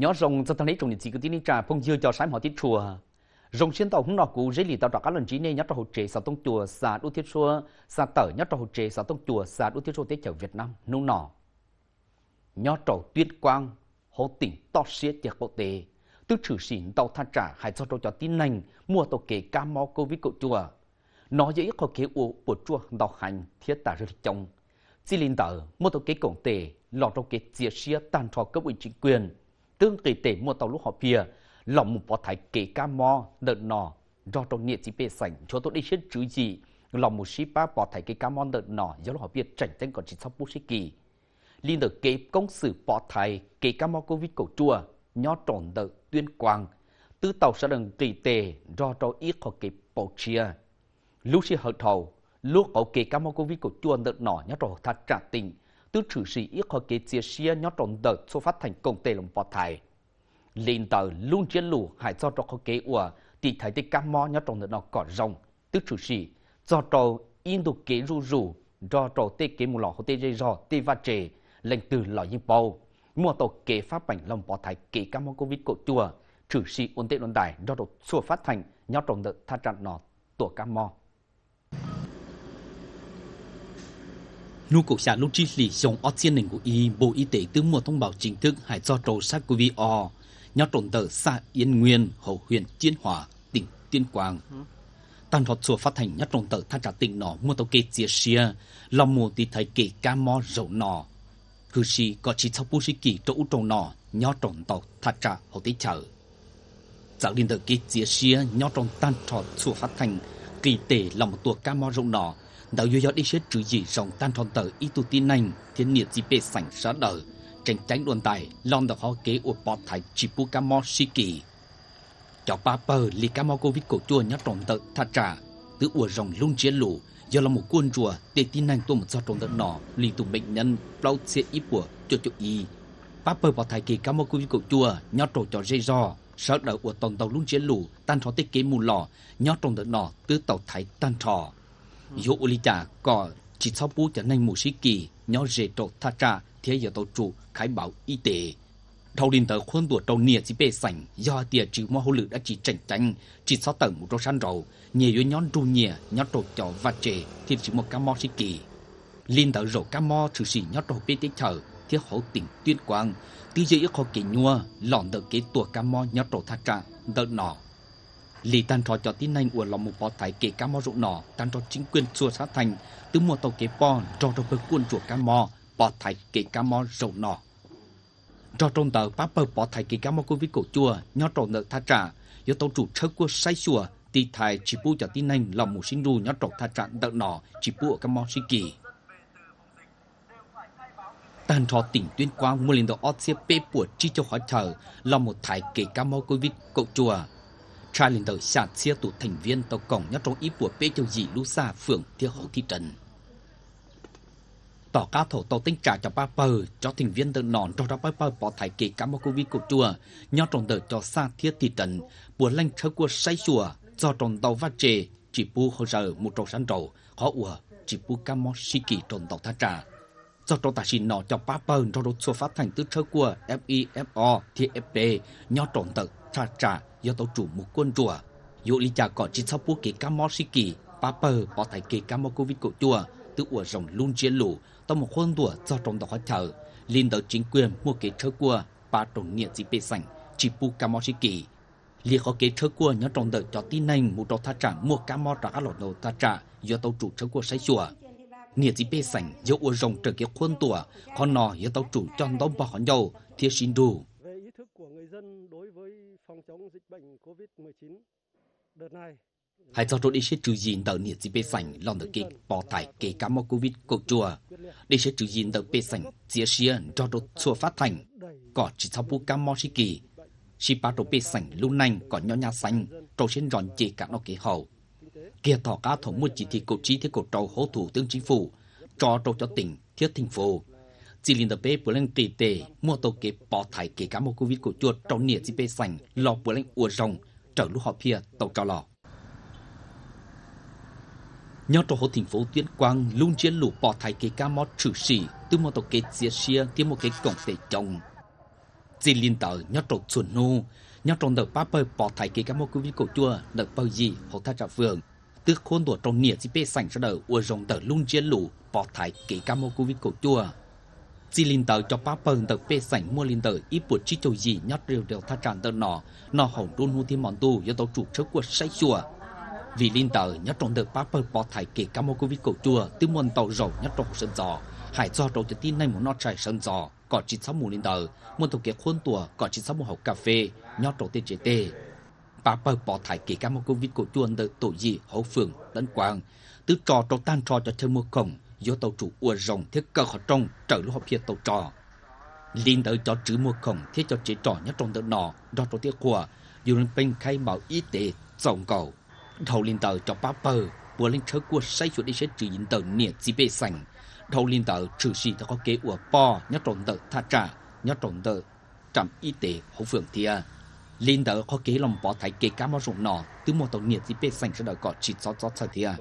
nhỏ rồng cho thằng lấy trong những gì cái tin trả phong dưa cho sáng họ tiết chùa. Rồng xuyên tàu hung nọ cũ dễ lì tàu trọ các lần trí nên nhớ cho hỗ trợ sao tông chùa xa đu thiết xua xa tở, nhớ cho hỗ trợ sao tông chùa xa đu thiết xua tế chở Việt Nam nung nọ nhớ trầu tuyết quang hồ tỉnh to xía tiệc bộ tề. Tư trừ xỉn tàu tha trả hay cho trầu cho tin nành, mua tàu kế ca mò covid cậu chùa. Nó dễ có kế u của chùa đọc hành, thiết tả rơi trong chỉ linh tờ mua tàu kế cổng tề lọt trong kế chia xía, tàn trò cấp ủy chính quyền tương kỳ tề mua tàu lúc họ bìa lòng một bỏ thái kể ca mò đợt nọ do trong nhiệt chỉ bê sảnh, cho tôi đi xét chữ gì. Lòng một sĩ ba bỏ thái kể ca mò đợt nọ do họ biết chảnh tên còn chỉ sắp bố sĩ kỳ. Liên được kế công sự bỏ thái kể ca mò covid cổ chùa nhó tròn đợt tuyên quang. Tư tàu sẽ đừng kỳ tề, do trong ít họ kế bỏ chia. Lúc sĩ hợp thầu, lúc có kế ca mò covid cổ chùa đợt nọ nhó tròn thật trả tình tư trừ sĩ ít khó kế chia sẻ nhó tròn đợt cho phát thành công tê lòng bọt thải. lên tờ luôn chiến lũ hải cho cho kế ủa, thì thấy tế cam mò tròn đợt nó cỏ rồng tức trừ sĩ cho cho in đồ kế rù rù do cho tê kế mù lọ hô tê dây rò tê va trề, lệnh từ lọ yên bầu. Mua tổ kế pháp bảnh lòng bọt thải kế cam mò covid cổ chùa trừ sĩ ổn tệ luận đài, do đồ xua phát thành nhó trọng đợt tha trạng nó tổ cam mò nhu Cục xã lúc chi lì dùng ở trên nền của y bộ y tế tư mùa thông báo chính thức hải cho trâu sát covid o nhau trộn tờ xã Yên Nguyên, hậu huyện Chiên Hòa, tỉnh Tuyên Quang. Tàn Thọ chùa phát thành nhất trộn tờ tha trả tỉnh nọ mua tàu kê chia xia, lòng mùa thì thấy kê ca mò rậu nọ. Cứ si có chỉ sau bù sĩ kỳ chỗ trộn nọ, nhau trộn tàu tha trả hậu tế chở. Giáo liên tờ kê chia xia, nhau trộn tan trọt chùa phát thành, kỳ tể là một tuột ca mò rậu nọ, đạo yêu yếu đi sẽ chữ gì rộng tan tròn tờ y tu tin nành, thiên nhiệt gì bê sảnh sở đời tranh tránh đồn tài lon được họ kế của bọt thái chỉ bu cam mò si kỳ. Cho ba bờ li cam mò covid cổ chua nhát tròn tờ thà trả từ ủa rồng lung chiến lũ do là một quân chùa để tin năng tôi một do tròn tờ nọ li tục bệnh nhân bao xe ít của cho cho y. Ba bờ bọt thái kỳ cam mò covid cổ chua nhát trổ cho dây do sở đờ của tòn tàu lung chiến lũ tan thọ tiết kế mù lò nhát tròn tờ nọ từ tàu thái tan thọ dụ uli có chỉ sau bu trở nên một sĩ kỳ nhớ dễ trộn thà trả thế giờ tàu chủ khai báo y tế. Đầu điện tờ khuôn tuổi đầu nia chỉ bê sảnh, do tiệt trừ mô hồ lự đã chỉ chảnh tranh chỉ sau tầng một trâu săn rầu. Nhiều yếu nhón ru nhẹ nhón trâu chó và trẻ thì chỉ một cá mò sĩ kỳ. Liên tờ rổ cá mò trừ sĩ nhón trâu bê tế thở thiết hậu tỉnh tuyên quang. Tí dễ khó kỳ nhua lọn tờ kế tuổi cá mò nhón trâu thác trạng tờ nọ. Lý tan trò cho tin anh của lòng một bó thái kể cá mò rụng nỏ, tan trò chính quyền chùa sát thành, từ mùa tàu kế po, trò trò bờ quân chùa cá mò, bó thái kể cá mò rụng nỏ. Trò trong tờ bá bờ bó thái kể cá mò cô viết cổ chùa, nhó trò nợ tha trả, do tàu chủ 车 của sai chùa, tì thái chỉ bu cho tin anh lòng một sinh ru nhó trò tha trả đợt nỏ, chỉ bu ở cá mò sinh kỳ. Tan trò tỉnh tuyên quang mua lên đồ ót xe bê của chi cho hóa thở lòng một thái kể ca mau covid cổ chùa. Trailender xa chia tụ thành viên tàu cổng nhất trong ý của bê châu dị lưu xa phường thiêu hậu thị trần. Tỏ cá thổ tàu tinh trả cho ba bờ, cho thành viên tự nọn trong đó ba bờ bỏ thải kỳ cả một cô vi của chùa, nhỏ trong tờ cho xa thiết thị trần, bùa lanh thơ của say chùa, do trong tàu vắt trề, chỉ bu hồ giờ một trầu sẵn trầu, khó ủa, chỉ bu ca mò si kỳ trong tàu tha trà. Do trong tài xin nọ cho ba bờ trong đó xua phát thành tư thơ của FIFO, TFP, nhỏ trong tờ tha trà do tàu chủ một quân chùa. Dụ lý trả có chỉ sau bố kế cá mò sĩ kỳ bà bờ bỏ thay kế cá mò covid cổ chùa từ ủa rồng luôn chiến lũ tàu một quân chùa do trong đó hóa thở liên đầu chính quyền mua kế chớ cua bà tổ nhiệt gì bê sảnh chỉ bù cá mò sĩ kỳ. Lý khó kế chớ cua nhớ trong đời cho tin anh một đầu thắt trả mua cá mò trả lọt đầu thắt trả do tàu chủ chớ cua say chùa. Nhiệt gì bê sảnh do ủa rồng trở kế quân chùa, con nò do tàu chủ chọn đóng bỏ nhau thiết xin đủ hai cho tôi đi sẽ trừ diện tờ nhiệt gì bê sảnh lòng được kịch bỏ thải kể cả mò covid cổ chùa. Đi sẽ trừ diện tờ bê sảnh chia xìa cho tôi chùa phát thành. Có chỉ sau bu cam mò sĩ kỳ Sĩ bà đồ bê sảnh lưu nành, có nhỏ nhà xanh, trâu trên ròn chỉ cả nó kế hậu. Kia thỏ cá thống một chỉ thị cổ trí thế cổ trâu hỗ thủ tướng chính phủ, cho trâu cho tỉnh, thiết thành phố chỉ liên tập bê bữa lên tê tê, mua tàu kế bỏ thải kế cả mò covid của chùa trâu nhiệt chỉ bê sành, lò bữa lên ua rồng, trở lúc họ phía tàu cao lò. Nhau trong hồ thành phố tuyên quang, luôn chiến lũ bỏ thải kế cả mót trừ sĩ từ một tổ kế chia xia tới một cái cổng tệ chồng. Chỉ liên tờ nhau trộn chuẩn nô nhau trộn đợt ba bơi bỏ thải kế cả mô covid của chua đợt bao gì, hồ thác trả phường. Tức khuôn tổ trong nhiệt chỉ bê sành cho đợt ua rồng tờ luôn chiến lũ bỏ thải kế cả mô covid của chua chỉ linh tờ cho ba phần tờ bê sảnh mua linh tờ ít buộc chi châu gì nhát đều đều tha tràn tờ nọ. Nọ hậu đôn hu thiên mòn tu do tàu chủ trước của say chùa vì linh tờ nhớ trong tờ ba phần bỏ thải kể các mô covid cổ chùa từ môn tàu rầu nhát trong sân giò. Hải do đầu cho tin này muốn nó chạy sân giò, có chỉ sáu mù linh tờ muốn tàu hiện khuôn tùa, có chỉ sáu mù hậu cà phê, nhót trong tên chế tê. Bà bờ bỏ thải kể các mô covid cổ chùa tờ tổ gì hậu phường tấn quang. Từ trò trò tan trò cho thêm mua cổng do tàu chủ ua rồng thiết cơ họ trong trở lúc họ phía tàu trò. Liên tới cho chữ mua không thiết cho chế trò nhất trong tờ nọ đó trong tiết của. Dù lên bên khai bảo y tế tổng cầu. Đầu liên tờ cho bá bờ bùa lên chớ của say chuột đi sẽ chữ dính tờ nhiệt gì bê sành. Đầu liên tờ trừ gì tờ có kế ua po, nhất trong tờ tha trả nhất trong tờ trạm y tế hậu phường thia. Liên tờ có kế lòng bỏ thái kế cá mao rộng nọ từ một tàu nhiệt gì bê sành sẽ đợi cọ chỉ gió gió thời thia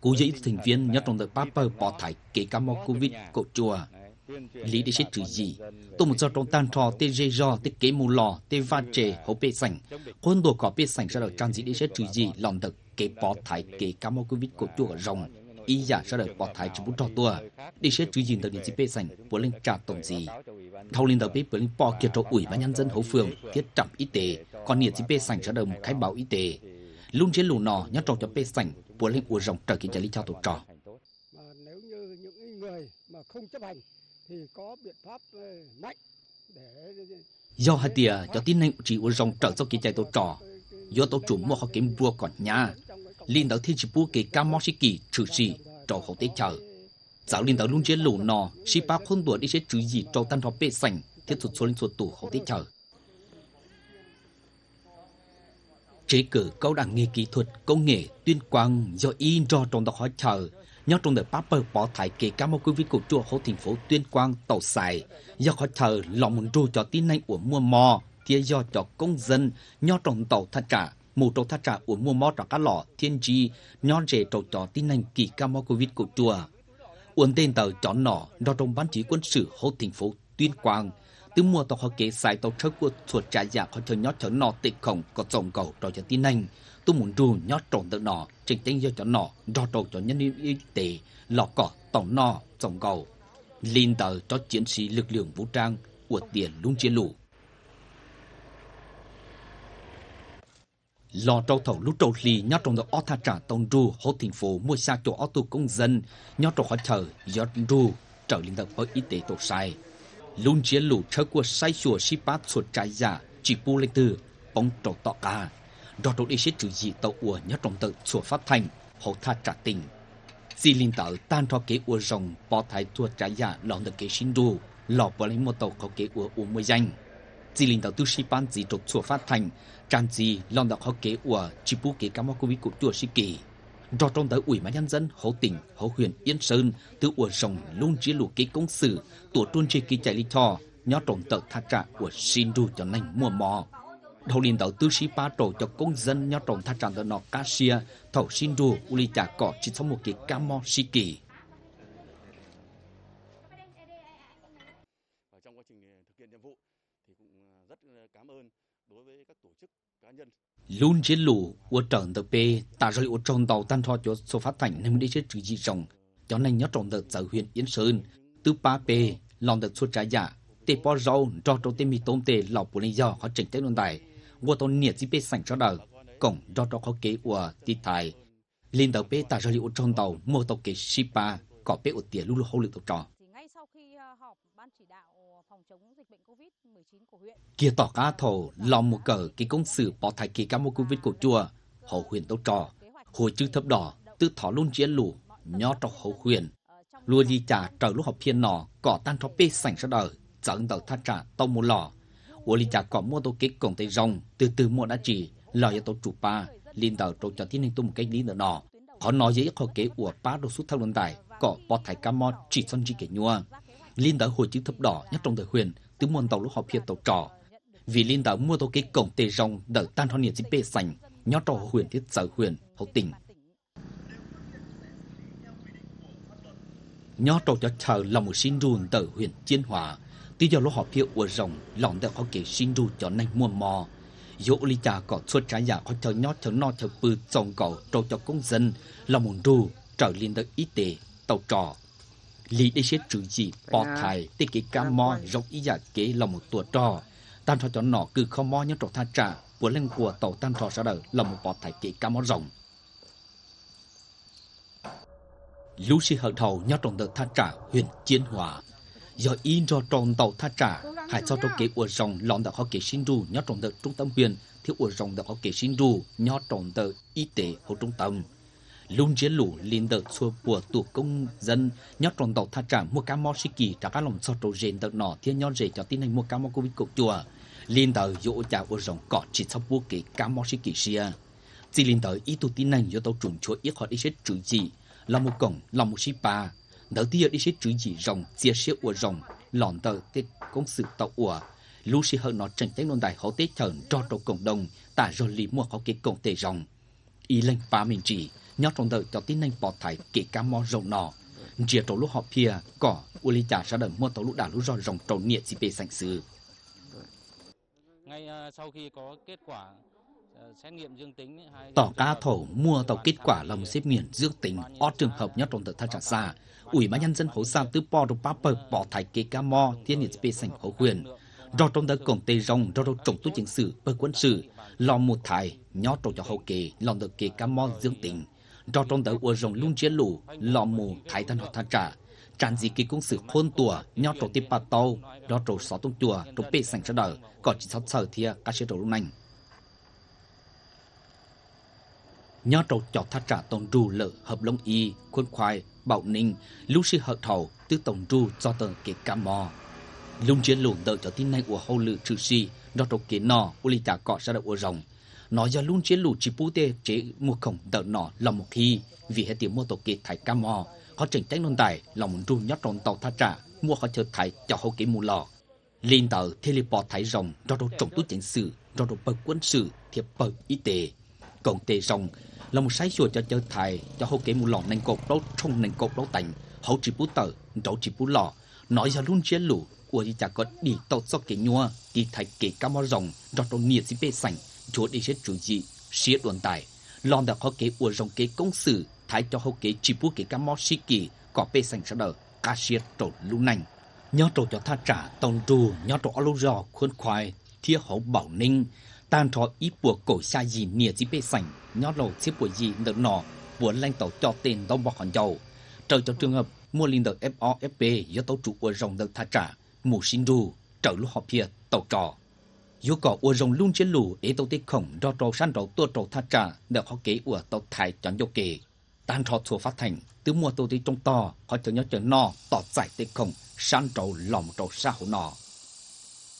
cú dĩ thành viên nhất trong bắp bơ bỏ thải kế cá mò Covid cổ chùa. lý đi sẽ trừ gì? tôi một giờ trong tan trò tê dê do tê kế mù lò tê va chê hậu bê sảnh quân đồ có bê sảnh sẽ đợi trang dĩ đi sẽ trừ gì? lòng được kế bỏ thải kế cá mò Covid cổ chùa rồng ý giả sẽ đợi bỏ thải chỉ bút trò tua đi sẽ trừ gì được những gì bê sảnh bố lên trả tổng gì? thâu lên đầu bếp bố lên bỏ kia cho ủy ban nhân dân hậu phường thiết trạm y tế còn nhiệt gì bê sảnh sẽ đợi một khai báo y tế luôn trên lù nọ nhắc trò cho bê sảnh bố lên ua rồng trở kia trả lý cho tổ trò. Mà nếu như những người mà không chấp hành thì có biện pháp mạnh để do hai tia cho tin này chỉ ua rồng trở cho kia chạy tổ trò. Do tổ chủ mua họ kiếm vua còn nhà. liên đạo thiên chỉ bu cái cam mò sĩ kỳ trừ sĩ trò hậu tế chờ. giáo liên đạo luôn chế lù nọ sĩ ba khôn đùa đi sẽ trừ gì trò tan thọ bê sành thiết thuật số lên thuật tủ hậu tế chờ chế cử câu đảng nghề kỹ thuật, công nghệ tuyên quang do in do trong đó hỏi chờ nhớ trong đời Papa bỏ thải kể cả một quý vị của chùa hồ thành phố tuyên quang tàu xài. Do hỏi chờ lòng muốn ru cho tin anh của mua mò thì do cho công dân nhớ trong tàu thật cả, mù trong thắt cả của mua mò trong các lọ, thiên chi nhon rể trong trò tin anh kỳ ca mò covid của chùa. Uống tên tàu chọn nỏ do trong ban chỉ quân sự hồ thành phố tuyên quang từ mùa tàu họ kế sai tàu chở chuột trả giả khó chờ nhót chờ nọ tịch khổng có dòng cầu trò cho tin anh. tôi muốn rù nhót trộn tự nọ trình tên do cho nọ do trộn cho nhân y tế, lọ cỏ tổng nọ dòng cầu. Liên tờ cho chiến sĩ lực lượng vũ trang, của tiền luôn chiến lũ. Lò trâu thầu lúc trâu lì nhớ trong đó ở tha trả tông ru hỗ thành phố mua xa chỗ ô tu công dân. Nhớ trong họ chờ giọt ru, trở liên tập với y tế tổ sai luôn chiến sai chùa si bát chuột trái giả chỉ bu lên từ, bóng trâu tọ cả. Đó trâu đi sẽ trừ gì tàu ua nhớ trong tự chùa phát thành hậu tha trả tình. Di linh tờ tan thọ kế ua rồng bỏ thái thua trái giả lòn được kế sinh đồ lò bỏ lấy một tàu có kế ua ua mới danh. Di linh tờ tu si ban gì trâu chùa phát thành trang gì lòng được họ kế của chỉ pu kế cam covid của chùa sĩ kỳ do trong tới ủy ban nhân dân, hậu tỉnh, hậu huyện yên sơn, từ ủa rồng luôn chia lũ ký công sự tổ trôn chia kỳ chạy lý thò nhó trộn tờ thắt trả của xin đu cho nành mua mò. Đầu liền đầu tư sĩ ba trổ cho công dân nhó trộn thắt trả tờ nọ cá xia thầu xin u uli trả cỏ chỉ sau một kỳ ca mò si kỳ trong quá trình thực hiện nhiệm vụ thì cũng rất cảm ơn đối với các tổ chức cá nhân luôn chiến lũ của trận tờ p ta rồi ở trong tàu tan thoa cho số phát thành nên đi chết trừ gì rồng. Cho nên nhớ trong tờ sở huyện yên sơn từ ba p lòng tờ số trái giả tê po rau cho trong tê mì tôm tê lọc của lý do họ chỉnh tết luôn tài. Của tôi nhiệt gì p sảnh cho đời cổng cho cho khó kế của tì tài. Lên tàu p ta rồi ở trong tàu, mua tàu kế shipa có p ở tiền lưu hậu lực tàu trò kia tỏ cá thổ lòng một cờ cái công sự bỏ thải kỳ cá mô covid của chùa hậu huyền tâu trò hồi chữ thấp đỏ tư thỏ luôn chiến lũ nhó trò hậu huyền. Lùa đi trả trở lúc học phiên nọ cỏ tan thọ bê sảnh ra đời dẫn đầu thắt trả tàu một lò. Ủa đi trả cỏ mua tàu kế cổng tay rồng từ từ mua đã chỉ lò cho tàu chủ pa liên tàu trâu cho tiến hành tung một cái lý nữa nọ. Họ nói dễ họ kế ủa pa đồ suốt thao luận tài cỏ bỏ thải cá mò chỉ son chỉ kể nhua liên đã hồi chữ thập đỏ nhất trong thời huyền từ muôn tàu lúc họp hiệp tàu trò. Vì liên đã mua tàu cái cổng tề rong đỡ tan hoa nhiệt bê sành nhó trò huyền thiết sở huyền, hậu tỉnh Nhó trò cho chờ là một sinh rùn tờ huyện chiến Hòa. Tí giờ lúc họ phía ua rồng, lòng để có kể sinh rùn cho nành mua mò. Dỗ lý trà có suốt trái giả có chờ nhó chờ no chờ bự trồng cầu trâu cho công dân, là một rù trở liên được y tế, tàu trò lý để sẽ chủ gì bỏ thải để cái cam mò rộng ý giả kế là một tuổi trò. Tan trò cho nó cứ không mò những trò tha trả của lên của tàu tan trò sau đời là một bỏ thải kế cam mò rộng. Lũ sĩ hậu thầu nhau trồng được tha trả huyện chiến hòa. Do in do trồng tàu tha trả hải cho trong kế của rồng lọn được họ kế sinh ru nhau trồng được trung tâm huyện thiếu của rồng được họ kế sinh ru nhau trồng được y tế hậu trung tâm luôn chiến lũ lên đợt xua của tụ công dân. Nhớ tròn tàu tha trả mua cá mò sĩ kỳ, trả cá lòng cho trâu rền đợt nọ, thiên nhon rể cho tin hành mua cá mò covid cục chùa. Lên đợt dỗ trả ô rồng cọ chỉ sắp bua kế cá mò sĩ kỳ xia chỉ lên đợt ý tụ tin hành do tàu trùng chúa ít họ đi xét chữ gì là một cổng là một sĩ bà. Đợt tiên đi xét chữ gì rồng, chia sẻ ô rồng, lòn tờ tết công sự tàu ủa lũ sĩ hơn nó trần tránh nôn đại họ tết thởn cho trong cộng đồng, tả rồi lì mua họ cái cộng tề rồng. Ý lệnh phá mình chỉ nhớ trong đời cho tin anh bỏ thải kể cá mò rồng nọ chia trâu lúc họ pia cỏ u li trả ra đời mua tàu lúc đà lúc rồi rồng trâu nhiệt gì bề sành sư ngay sau khi có kết quả xét nghiệm dương tính tỏ cá thổ mua tàu kết quả lòng xếp miền dương tính. ở trường hợp nhất trong tờ tha trả xa ủy ban nhân dân hỗ sang từ bò đồ bờ bỏ thải kê cá mò thiên nhiệt bề sành hỗ quyền. do trong tờ cổng tây rồng do đâu trồng tu chính sử bờ quân sự lo một thải nhó trâu cho hậu kê lòng được kê cá mò dương tính do trong tờ của rồng lung chiến lũ, lò mù, thái thân họ tha trả, tràn gì kỳ công sự khôn tùa, nho trổ tiếp bà tàu đó trổ xó tung chùa, trổ bê sành cho đời còn chỉ sáu sở thia cá chế trổ lúc nành. Nho trổ chọt tha trả tổng rù lợ hợp lông y, khuôn khoai, bảo ninh lúc sư hợp thầu tư tổng rù do tờ kế cá mò. Lung chiến lũ đợi cho tin này của hậu lự trừ si, do trổ kế nò u lì trả cọ ra đỡ của rồng nó giờ luôn chiến lũ chỉ bù tê, chế mua khổng đợi nọ, là một khi. Vì hệ tiền mua tổ kế thái cam mò, họ chỉnh trách nôn tài, là một rù nhót trong tàu tha trả mua họ chờ thái cho hậu kế mù lò. Liên tờ thế li bò thái rồng, do đồ trọng tú chính sự, do đồ bờ quân sự, thiệp bờ y tế. Còn tề rồng là một sai chùa cho chờ thái cho hậu kế mù lò nành cột đấu trong nành cột đấu tành. Hậu chỉ bù tờ đấu chỉ bù lò. Nói giờ luôn chiến lũ, của chỉ chả có đi tàu cho kế nhua, đi thái kế cam mò rồng, do đồ nhiệt sĩ bê sành chốt đi xét chủ gì siết đoàn tài. Lòng đã có kế ua rong kế công sự, thái cho hậu kế chỉ bù kế cá mò sĩ kỳ, có bê sành sau đờ, ca siết trộn lưu nành. Nhớ trộn cho tha trả tông trù nhớ trộn lũ rò, khuôn khoai thiết hậu bảo ninh. Tan thọ ý bùa cổ xa gì nia gì bê sành nhớ lầu xếp bùa gì nợ nọ bùa lanh tàu cho tên đông bọc hòn dầu. Trời cho trường hợp, mua linh đợt FOFP do tàu chủ ua rong đợt tha trả, mù sinh đù trở lúc họ phía tàu trò dù có ua rồng luôn chiến lũ, ý tàu tê khổng đo trâu san trâu tua trâu thắt trả để họ kế ua tàu thái chọn dô kề tan thọ thua phát thành từ mùa tàu tê trong to, họ chờ nhớ chờ no tỏ giải tê khổng, san trâu lòng trâu sa hổ nọ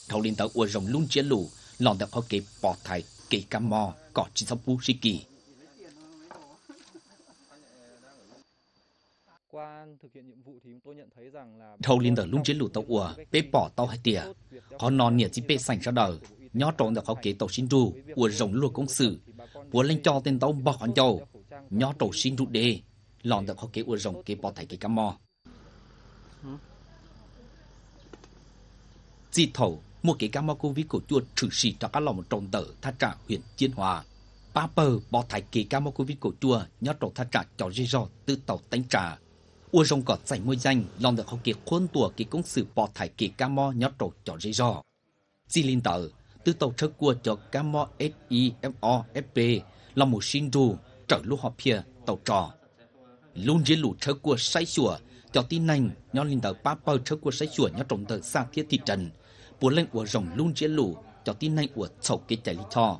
thầu linh tàu ua rồng luôn chiến lũ lòng được họ kế bỏ thái, kế cam mò có chỉ sau bù sĩ kỳ qua thực hiện nhiệm vụ thì tôi nhận thấy rằng là thầu liên tờ luôn chiến lũ tàu ua bê bỏ tàu hai tỉa họ non nhiệt chỉ bê sành ra đời nhó trộn được họ kế tàu xin ru ua rồng lùa công sự bùa lên cho tên tàu bỏ hòn dầu nhó trộn xin ru đê lòn được họ kế ua rồng kế bỏ thải kế cam mò chỉ thầu mua kế cam mò covid của chùa trừ sĩ cho các lòng trộn tờ thắt trả huyện chiến hòa ba bờ bỏ thải kế cam mò covid của chùa nhó trộn thắt trả cho dây dò từ tàu tánh trà 우정과자이모장런덕허기콘도기공스버타기까모녀쪽저지저 tờ từ tàu trở của cho Camo SIMOFP là một sinh đồ trở lũ họp phía tàu trò. Luôn dưới lũ trở của sai sủa, cho tin nành nhóm linh tờ ba bờ trở của sai sủa nhóm trọng tờ xa thiết thị trần. Bố lên của rồng luôn dưới lũ, cho tin nành của sầu cái chạy lý thò.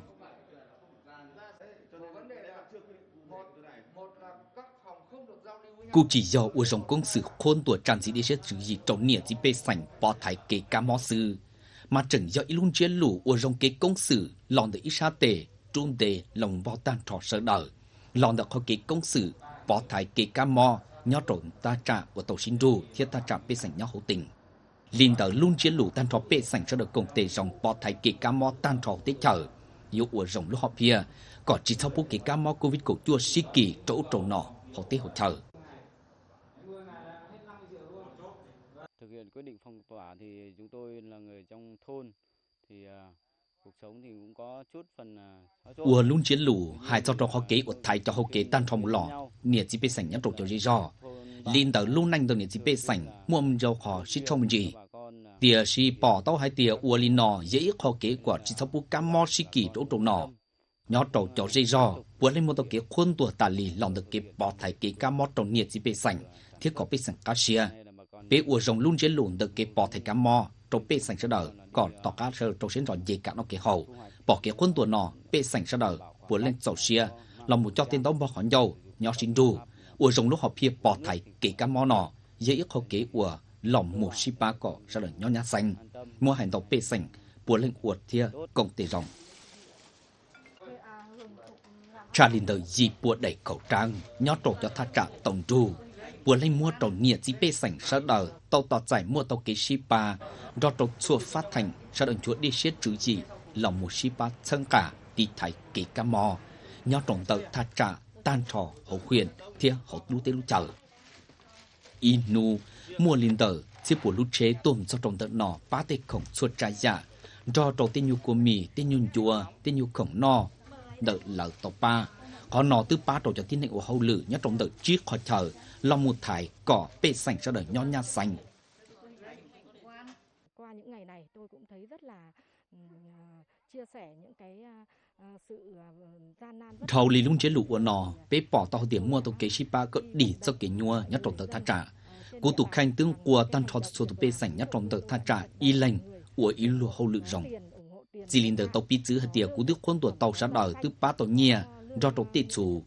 Cụ chỉ do u rồng công sự khôn tuổi tràn dị đi sẽ chữ gì trong nghĩa gì bê sảnh bỏ thái kế ca mò sư. Mà chẳng do ít luôn chiến lũ u rồng kế công sự lòng được ít sa tề, trung đề lòng bỏ tan trò sợ đời lòng được họ kế công sự bỏ thái kế ca mò nhỏ trộn ta trả của tổ sinh ru thiết ta trả bê sảnh nhỏ hữu tình. Linh tờ luôn chiến lũ tan trò bê sảnh cho được công tề rồng bỏ thái kế ca mò tan trò tế chở. Yếu u rồng lúc họ phía có chỉ sau bố kế ca mò covid cổ chua si kỳ chỗ trộn nọ họ tế hỗ trợ quyết định phong tỏa thì chúng tôi là người trong thôn. Thì cuộc sống thì cũng có chút phần ua luôn chiến lũ hai cho trong họ kế của thái cho họ kế tan trong lọ nhiệt chỉ bị sảnh nhắc trộn cho gì do. Liên tờ luôn nành tờ nhiệt chỉ bị sảnh mua mình giàu khó chỉ trong gì tia si bỏ tao hai tia ua linh nọ dễ khó kế của chỉ sau bu cam mò si kỳ chỗ trộn nọ nhỏ trâu cho dây do buồn lên một tàu kế khuôn tuổi tà lì lòng được kế bỏ thái kế cam mò trâu nhiệt chỉ bị sảnh thiết có bị sảnh cá xia bé ua rồng luôn chế lùn được cái bỏ thể cá mò trong bê sảnh sơ đờ còn tỏ cá sơ trong xến rõ dây cả nó cái hậu. Bỏ cái khuôn tuổi nọ bê sảnh sơ đờ vừa lên sầu xia. Là một cho tiền đóng bỏ khoản dầu nhỏ xin đu. Ua rồng lúc họ phía bỏ thải kế cá mò nọ dễ khó kế ua lòng một si ba cỏ sơ đờ nhỏ nhát xanh. Mua hành tàu bê sảnh vừa lên uột thia công tề rồng. Cha linh đời gì bùa đẩy khẩu trang nhó trổ cho tha trả tổng trù, vừa lên mua trộn nhiệt chỉ bê sảnh sợ đờ, tàu tọt giải mua tàu kế shipa do trộn chua phát thành sợ đừng chúa đi xiết chữ gì, lòng một shipa chân cả, đi thay kế ca mò. Nhó trồng tàu tha trả tan trò hậu huyền, thia hậu lũ tê lũ chờ inu, mua linh tờ chỉ bùa lũ chế tôm cho trộn tàu nọ ba tê khổng suốt trái giả do trộn tên nhu của mì tên nhu chùa tên nhu khổng nọ đợi lỡ tàu ba có nó từ ba tổ cho tin này của hậu lử nhớ trong đợi chiếc khỏi chờ. Lo một thải cỏ bê sành cho đời nho nha xanh qua những ngày này tôi cũng thấy rất là chia sẻ những cái sự gian nan thầu lì lung chế lũ của nó bê bỏ tao tiền mua tàu kế ship ba có đi cho kế nhua nhớ trong đợi tha trả. Cú tụ khanh tương của tan trò số tụ bê sành nhớ trong đợi tha trả y lành của y lùa hậu lử rồng chỉ linh đời tàu bị giữ hạt tiệt của đức quân tuổi tàu sát đời từ ba tàu nhia do tổ tê chủ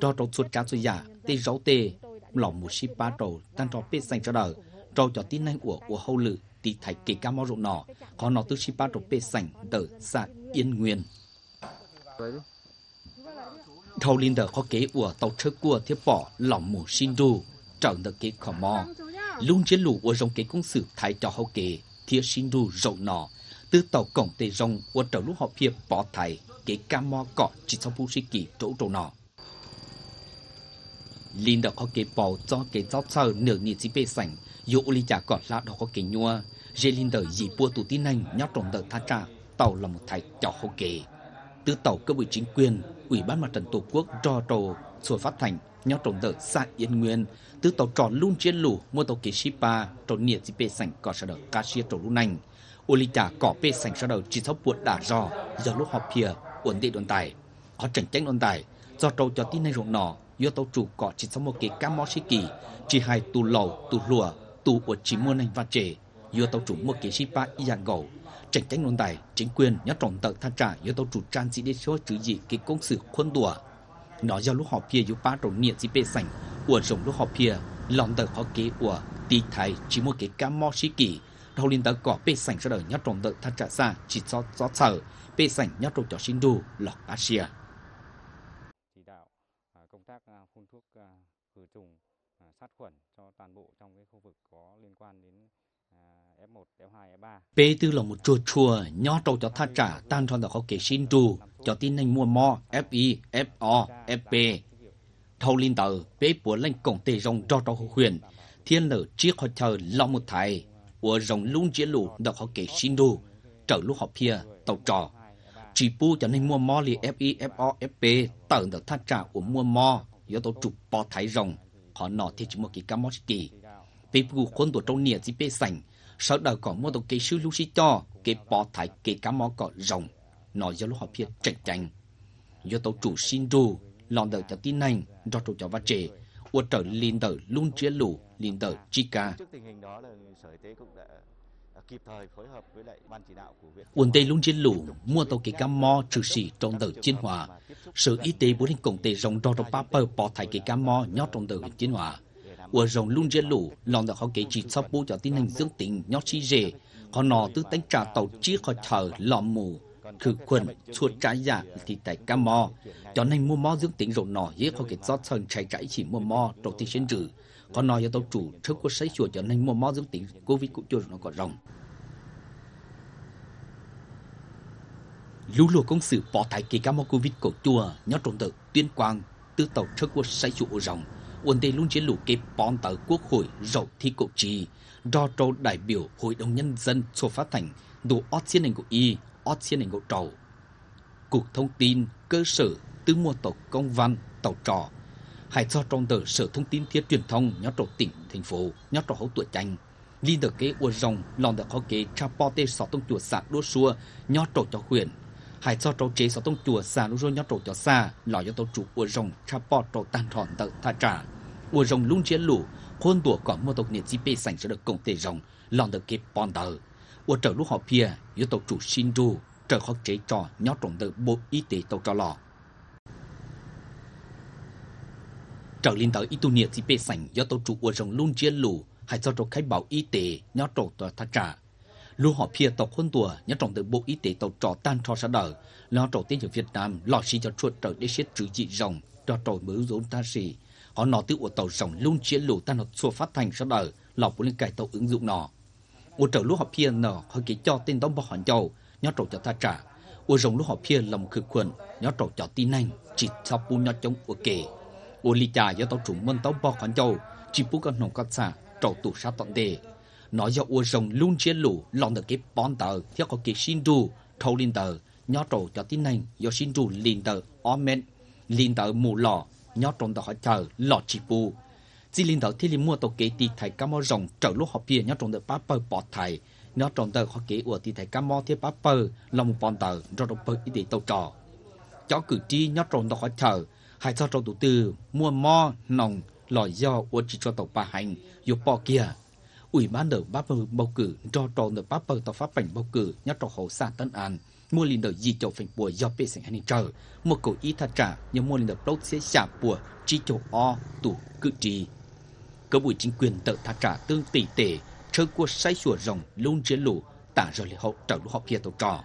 do tổ xuất cá xuất giả tê rau tê. Lòng một ship ba tàu tan tàu bê xanh cho đời. Tàu cho tin anh của của hậu lự, tì thạch kỳ ca mau rộng nọ. Có nó từ ship ba tàu bê xanh đời xa yên nguyên. Thâu linh đỡ có kế của tàu 车 của thiết bỏ lòng một xin đu trở được kế khỏ mò. Luôn chiến lũ của dòng kế công sự thái cho hậu kế thiết xin đu rộng nọ từ tàu cổng tề rồng của trở lúc họ phía bỏ thải cái ca mo cọ chỉ sau phút sĩ kỳ chỗ trâu nọ. Linh đã có cái bỏ cho cái giáo sơ nửa nhị sĩ bê sảnh, dù uli chả cọ lá đó có cái nhua. Dê linh đời gì bua tù tin anh nhóc trồng đời tha trả tàu là một thầy cho hô kế. Từ tàu cơ ủy chính quyền, ủy ban mặt trận tổ quốc trò trầu sổ phát thành, nhóc trồng đời xã yên nguyên. Từ tàu tròn luôn chiến lũ mua tàu kế shipa trầu nhiệt sĩ bê sảnh cọ sợ đời cá luôn anh lúc nành Olita có bê sành sau đầu chỉ thấu buộc đả do do lúc họp kia ổn định đồn tài. Họ tranh tranh đồn tài, do trâu cho tin này ruộng nọ, do tàu chủ có chỉ sau một cái cam mò sĩ kỳ, chỉ hai tù lầu, tù lùa tù của chỉ mua nành và trẻ do tàu chủ một cái ship y dạng gầu. Tranh tranh đồn tài, chính quyền nhớ trọng tờ than trả do tàu chủ trang sĩ đi số chữ gì cái công sự khuôn đùa nó do lúc họp kia do ba trộn nhiệt chỉ bê sành của rộng lúc họp kia lòng tờ họ kế của tì thái chỉ một cái cam mò sĩ kỳ thâu liên tờ có bê sảnh cho đời nhất trong đợi thật trả xa chỉ cho gió sở bê sảnh nhất trong cho sinh đù lọc Asia. Chỉ đạo công tác phun thuốc khử trùng sát khuẩn cho toàn bộ trong cái khu vực có liên quan đến F1, F2, F3. Bê tư là một chùa chùa nhỏ trâu cho thật trả tan trong đó có kế sinh đù cho tin anh mua mò FI, FO, FB. Thâu liên tờ bê bố lên cổng tề rồng cho trâu huyền thiên lở chiếc hoa chờ lo một thầy 我容 luôn chế lụ đọc họ kể xin đồ. Trở lúc họ phía tàu trò. Chỉ pu cho nên mua mò li fi fo fp tờ được thắt trả của mua mò do tổ chụp bò thái rồng. Họ nọ thì chỉ một cái cá mò kỳ vì bu quân tổ trong nia gì bê sành sau đó còn mua tổ kế sư lũ sĩ cho cái bò thái cái cá mò cọ rồng. Nọ do lúc họ phía trạch chành do tổ chủ xin đồ lòn đời cho tin anh do tổ cho vắt trề của trở liên tờ luôn chia lũ liên tờ Chica. Trước tình hình đó là Sở Y tế cũng đã à, kịp thời phối hợp với lại ban chỉ đạo của huyện. Uẩn tê luôn chiến lũ, mua tàu kỳ cam mo trừ sĩ trong tờ chiến hòa. Sự y tế bốn hình cổng tê rong rong trong bắp bờ bỏ thải kỳ cam mo nhót trong tờ hình chiến hòa. Uẩn rồng luôn chiến lũ, lòng đã khó kế chỉ sau bố cho tin hành dương tính nhót chi dễ. Họ nọ tư tánh trả tàu chí khỏi thở lọ mù khử khuẩn chuột trái giả thì tại cam mò cho nên mua mò dưỡng tính rồi nọ dễ có cái rót sơn trái trái chỉ mua mò đầu tiên sinh trừ còn nói cho tàu chủ trước có sấy chuột cho nên mua mò dưỡng tính covid cũng chưa nó còn rồng lũ lụa công sự bỏ tại kỳ cam mò covid cổ chùa nhớ trộn tự tuyên quang tư tàu trước có sấy chuột rồng ổn định luôn chiến lũ kịp bón tới quốc hội rộng thi cổ trì. Do trâu đại biểu Hội đồng Nhân dân số phát thành đủ ót chiến hình của y, ót chiến hình ngộ trầu. Cục thông tin, cơ sở, tư mua tổ công văn, tàu trò, hãy cho trong tờ sở thông tin thiết truyền thông nhớ trầu tỉnh, thành phố, nhớ trầu hậu tuổi tranh. li được kế ua rồng, lòng được khó kế cha po tê sọ tông chùa xã đua xua, nhớ trầu cho quyền Hãy cho trầu chế sọ tông chùa xã đua xua nhớ trầu cho xa, lò cho tàu chủ ua rồng, cha po trầu tan thọn tờ tha trả. Ua rồng luôn chiến lũ, khuôn tuổi có mua tộc nhiệt chi bê sành sẽ được công tê rồng, lòng được kế bòn tờ. Ua trở lúc họ phía, yếu tàu chủ xin ru, trở khó chế trò nhớ trọng tờ bộ y tế tàu trò lò. trở lên tới ít tu nhiệt thì bê sảnh do tàu chủ của rồng luôn chia lù hay cho trâu khai bảo y tế nhớ trọng tòa thắt trả lưu họ phía tàu khuôn tùa nhớ trọng từ bộ y tế tàu trò tan trò sa đờ lo trò tiên ở Việt Nam lo xí cho chuột trở để xét trừ dị rồng cho trò mới dốn ta xì họ nọ tự của tàu rồng luôn chia lù tan hợp xua phát thành sa đờ lọ bố lên cài tàu ứng dụng nọ của trở lúc họ phía nọ họ kỹ cho tên đóng bỏ hòn dầu nhớ trâu cho ta trả của rồng lúc họ phía lòng khử khuẩn nhớ trâu cho tin anh chỉ sau bu nhớ chống của kề, ô li trà do tàu trùng mân tàu bò khoản châu chỉ bút con nồng cắt xả trâu tủ sát tận đề. Nó do ô rồng luôn chiến lũ lòng được cái bón tờ theo có cái xin đu thâu linh tờ. Nhó trâu cho tin này do xin đu liền tờ amen. Liền tờ mù lò nhó trâu tờ hỏi chờ lọ chỉ bù chỉ linh tờ thì linh mua tổ kế tì thầy cá mò rồng trở lúc họp bia nhó trong tờ bắp bờ bọt thầy. Nhó trong tờ họ kế ủa tì thầy cá mò thì bắp bờ lòng bón tờ rồi đồng bờ ý để tàu trò. Chó cử tri nhó trong tờ họ chờ hai cho trong đầu tư, mua mo, nòng, lòi do uất chỉ cho tàu ba hành, dù bò kia. Ủy ban đỡ bác bầu cử, cho trong đỡ bắp bầu tàu pháp bành bầu cử nhắc trong hồ xa tân an, mua linh đỡ gì chỗ phình bùa do bê sinh hành chờ một cầu ý thật trả, nhưng mua linh đỡ đốt sẽ xả bùa chỉ chỗ o tủ cử tri cơ ủy chính quyền tự thả trả tương tỷ tệ chơi qua say sủa rồng luôn chiến lũ, tả rồi lì hậu trở lũ họ kia tàu trò.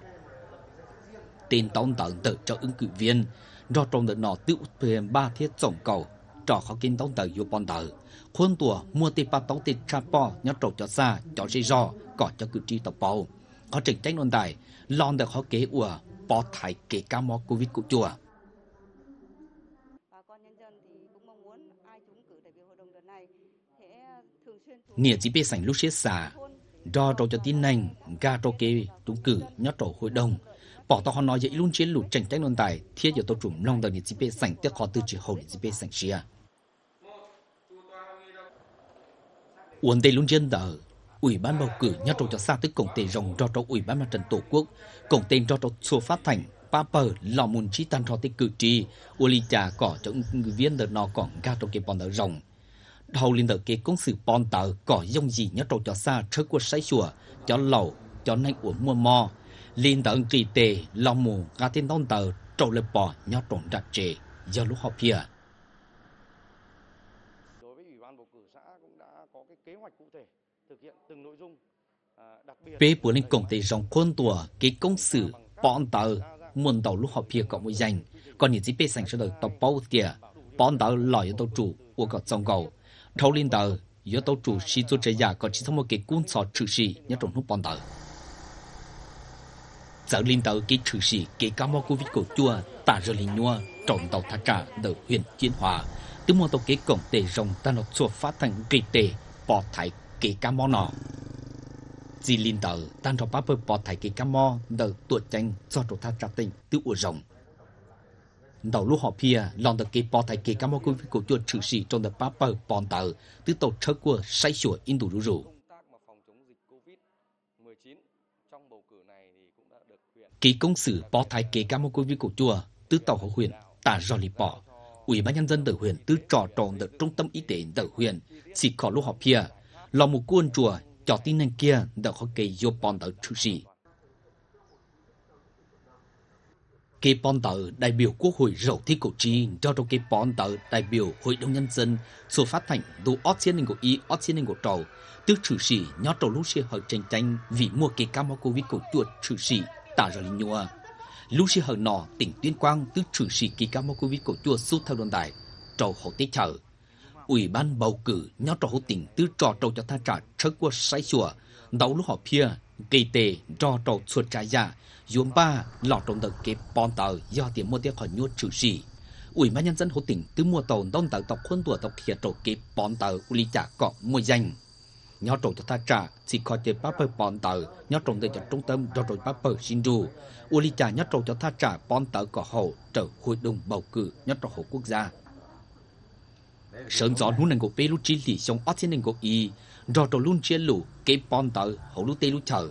Tên tông tận tự cho ứng cử viên, do trong đợt nọ tự thuyền ba thiết tổng cầu, trò khó kinh tông tờ dù bọn tờ khuôn tùa, mua tì ba tông tì cha bò nhớ trầu cho xa, cho dây do có cho cử tri tập bầu. Có trình trách luận tài lon được khó kế ủa bỏ thải kế ca mò covid của chùa. Nghĩa chỉ biết sảnh lúc xếp xả do trò cho tin nành, ga trò kê trúng cử nhớ trò hội đồng. Bỏ tao họ nói vậy luôn chiến lụt tranh tranh luận tài thiết giờ tôi trùm long đời nhiệt chỉ biết sảnh, tiếc khó tư chỉ hậu nhiệt chỉ biết sảnh xia uốn tây luôn chiến đờ ủy ban bầu cử nhắc trò cho xa tới cổng tề rồng do trò ủy ban mặt trận tổ quốc, cổng tên do trò số phát thành paper pờ, lò mùn chi tan trò tích cử tri uli trà cỏ cho ứng viên đợt nó còn ga trâu kê bọn đờ rồng hầu liên đợt kê công sự bọn tờ cỏ dông gì nhắc trâu cho xa trước của say chùa cho lầu cho nanh uống mua mò liên tận kỳ tề lòng mù gà tên đông tờ trâu lên bò nhó trộn đặt trề do lúc họp phía. Có kế biệt bế bữa lên cổng tề rong khuôn tùa cái công sự bọn tờ muôn tàu lúc họp phía có một danh. Còn những gì bế sành sẽ đời tàu bao tìa bọn tờ lòi tàu chủ của có dòng cầu thâu linh tờ, giữa tàu chủ sĩ tu trẻ già có chỉ thông một cái cuốn sọ trừ sĩ nhớ trong lúc bọn tờ. Giờ linh tờ cái trừ sĩ cái cá mò của vít cổ chua tả rồi linh nhua trộn tàu thác trà ở huyện chiến hòa. Từ một tàu cái cổng tề rồng ta nó chùa phát thành kỳ tề bỏ thải cái cá mò nọ. Dì linh tờ tan trong bắp bỏ thải cái cá mò đỡ tuột tranh do tổ thác trà tỉnh từ ủa rồng đầu lúc họ pia lòng được kỳ bò thầy kỳ cảm ơn quý vị của chùa trừ sĩ trong đợt bắp bờ bòn tờ tứ tàu trớ của say sủa in đủ rủ rủ kỳ công sử bò thầy kỳ cảm ơn quý vị của chùa tứ tàu hộ huyện tả rò lì bỏ ủy ban nhân dân đỡ huyện tứ trò tròn đỡ trung tâm y tế đỡ huyện chỉ có lúc họ pia lòng một cuôn chùa cho tin nên kia đã có kỳ vô bòn tờ trừ sĩ. Kỳ bọn tờ đại biểu quốc hội rầu thi cổ chi cho trong kỳ bọn tờ đại biểu hội đồng nhân dân số phát thành đủ ót xin nên của y ót xin nên của trầu tức chủ sĩ nhó trầu lúc xe hợp tranh tranh vì mua kỳ cam covid của chuột chủ sĩ tả rồi linh nhua. Lúc xe hờ nọ, tỉnh tuyên quang tức chủ sĩ kỳ cam covid của chùa suốt theo đoàn đại trầu hậu tế chờ ủy ban bầu cử nhó trầu hậu tỉnh tư trò trầu cho tha trả trước qua sai chùa đầu lúc họ pia kỳ tệ do trầu suốt trái giả dùm ba, lọ trồng tờ kịp, bọn tờ do tiền mua tiếc khỏi nhuốt chữ sĩ. Ủy ban nhân dân Hồ tỉnh tư mua tàu đông tàu tộc khuôn tuổi tộc hiện trầu kịp, bọn tờ uli trả cọ mua danh. Nhỏ trộn cho ta trả chỉ có chế bắt bờ bọn tờ nhỏ trộn tờ cho trung tâm do trộn bắt bờ xin dù. u lý trả nhỏ trộn cho ta trả bọn tờ có hậu trở hội đồng bầu cử, nhỏ trộn hộ quốc gia. Sơn gió núi nền của Peru lu chi lì xong ót xin của y rồi trồng luôn chia lũ cái bòn tờ hậu lũ tê lũ chờ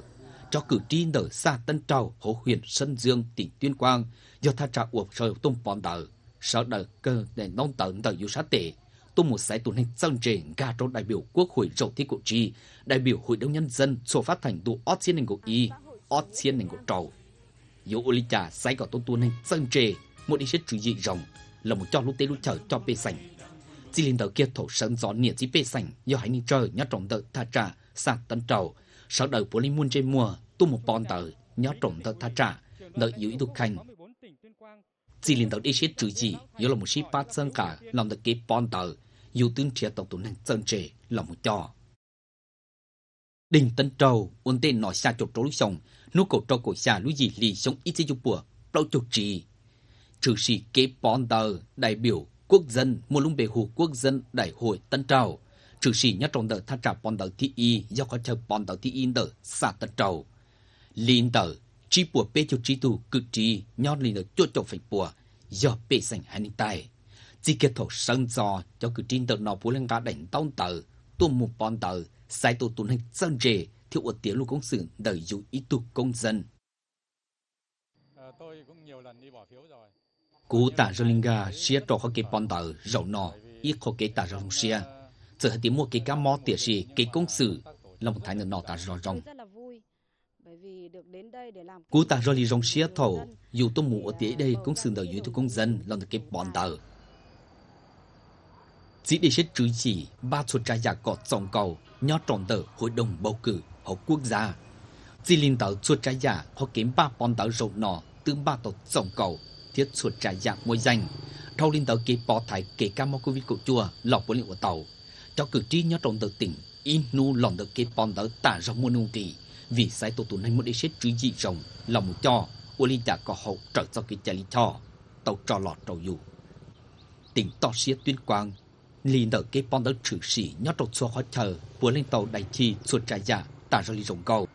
cho cử tri ở xa Tân Trào, Hồ huyện Sơn Dương, tỉnh Tuyên Quang, do tha trả uộc sợi tôm bòn tờ, sở đờ cơ để nông tờ tờ dù sát tệ, tung một giải tuần hành dân trề ga trong đại biểu quốc hội rầu thi cụ chi, đại biểu hội đồng nhân dân sổ phát thành tụ ót chiến hình của y, ót chiến hình của trầu. dù ô lý trà giải có tôn tuần hành dân trề, một đi xét chủ dị rồng, là một cho lúc tê lũ chờ cho bê sành. Chỉ liên đầu kia thổ sân gió niệm chỉ bê sành, do hải ninh trời nhát trọng tờ tha trả, sạt Tân Trầu, sau đời của linh muôn trên mùa tu một bọn tờ nhớ trọng tờ tha trả đợi yếu tu khanh. Chỉ linh đầu đi xếp trừ gì yếu là một ship bát sơn cả làm được cái bọn tờ. Yếu tương chia tổng tụ năng chân trề là một trò đình tân trầu ôn tên nói xa chột trối sông nô cổ trâu cổ xa lũ gì lì sống ít chứ bùa đâu chột trì. Trừ sĩ kế bọn tờ đại biểu quốc dân mua lung bề hồ quốc dân đại hội tân trào trừ sĩ nhất trong đợt tha trả bọn tờ thi y do có chờ bọn tờ thi y đợt xa tân trào liên tờ, chỉ bùa bê cho trí tu cực trí, nhó linh đợt chốt chọc phải bùa, do bê sành hai ninh tài. Chỉ kết thúc sân gió cho cực tri đợt nọ bố lên gã đánh tông tờ, tu một bọn tờ, sai tu tu hành sân rề, thiếu ở tiếng lưu công sự đợi dụ ý tục công dân. Ờ, tôi cũng nhiều lần đi bỏ phiếu rồi. Cú tả cho linh gà, xia trò khó kê bọn tờ, rậu nọ, ít khó kế tả rộng xia Giờ hãy tìm mua cái cá mò tỉa xì, cái công sự, là một thái nọ tả rõ rong Cú tạ rồi li rong xia thầu, dù tôi mù ở tỉa đây cũng sự đời dưới tôi công dân là được cái bọn tờ. Chỉ để xét chữ chỉ ba số trái giả có tổng cầu, nhỏ tròn tờ hội đồng bầu cử, hoặc quốc gia. Chỉ liên tờ số trái giả, họ kiếm ba bọn tờ rộng nọ, từ ba tổ tổng cầu, thiết suốt trải dạng môi danh. Thâu linh tờ kỳ bỏ thải kể ca mô covid cổ chùa, lọc bốn liệu của tàu. Cho cử tri nhớ trọng tờ tỉnh, in nu lòng được kỳ bọn tờ tả rộng mô nông trì vì sai tổ tụ này một đi xét trí dị rộng, lòng cho ô linh đã có hậu trở cho kỳ cha lý cho tàu trò lọt trầu dù tỉnh to xía tuyên quang lì nở kỳ bọn đỡ trừ sĩ nhớ trọng xua hóa chờ vừa lên tàu đại chi suốt trải dạng tả rộng lý rộng cầu